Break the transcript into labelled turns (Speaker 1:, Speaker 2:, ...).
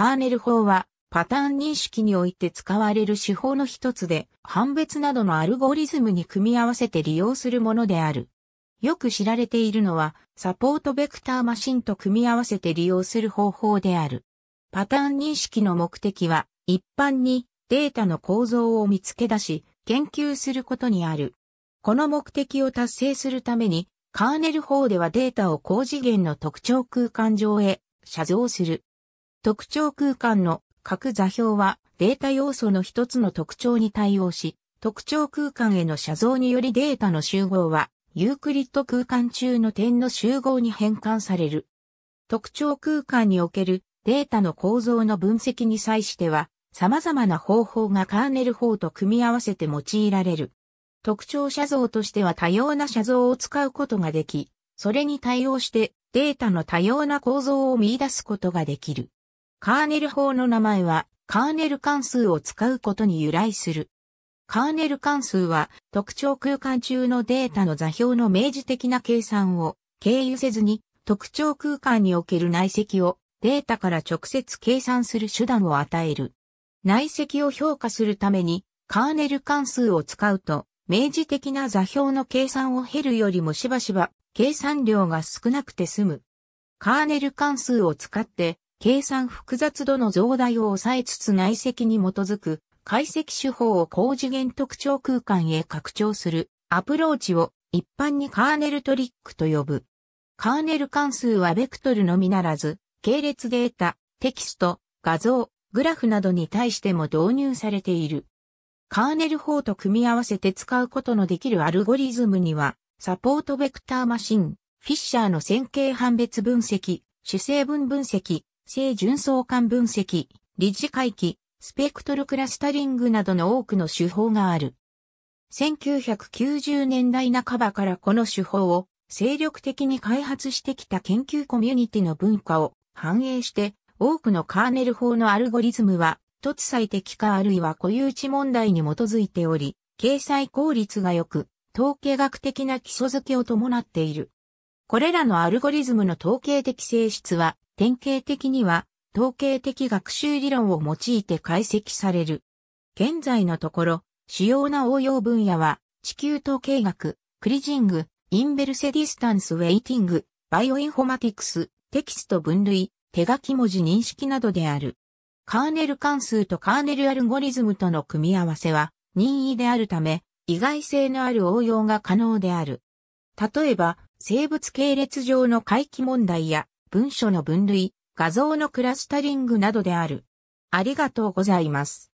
Speaker 1: カーネル法はパターン認識において使われる手法の一つで、判別などのアルゴリズムに組み合わせて利用するものである。よく知られているのは、サポートベクターマシンと組み合わせて利用する方法である。パターン認識の目的は、一般にデータの構造を見つけ出し、研究することにある。この目的を達成するために、カーネル法ではデータを高次元の特徴空間上へ写像する。特徴空間の各座標はデータ要素の一つの特徴に対応し、特徴空間への写像によりデータの集合はユークリッド空間中の点の集合に変換される。特徴空間におけるデータの構造の分析に際しては、様々な方法がカーネル法と組み合わせて用いられる。特徴写像としては多様な写像を使うことができ、それに対応してデータの多様な構造を見出すことができる。カーネル法の名前は、カーネル関数を使うことに由来する。カーネル関数は、特徴空間中のデータの座標の明示的な計算を経由せずに、特徴空間における内積をデータから直接計算する手段を与える。内積を評価するために、カーネル関数を使うと、明示的な座標の計算を経るよりもしばしば計算量が少なくて済む。カーネル関数を使って計算複雑度の増大を抑えつつ内積に基づく解析手法を高次元特徴空間へ拡張するアプローチを一般にカーネルトリックと呼ぶ。カーネル関数はベクトルのみならず、系列データ、テキスト、画像、グラフなどに対しても導入されている。カーネル法と組み合わせて使うことのできるアルゴリズムには、サポートベクターマシン、フィッシャーの線形判別分析、主成分分析、正純相関分析、理事回帰、スペクトルクラスタリングなどの多くの手法がある。1990年代半ばからこの手法を精力的に開発してきた研究コミュニティの文化を反映して多くのカーネル法のアルゴリズムは突最適化あるいは固有値問題に基づいており、掲載効率が良く、統計学的な基礎付けを伴っている。これらのアルゴリズムの統計的性質は典型的には統計的学習理論を用いて解析される。現在のところ、主要な応用分野は地球統計学、クリギング、 inverse distance weighting、バイオインフォマティクス、テキスト分類、手書き文字認識などである。カーネル関数とカーネルアルゴリズムとの組み合わせは任意であるため、意外性のある応用が可能である。例えば、生物系列上の回帰問題や文書の分類、画像のクラスタリングなどである。ありがとうございます。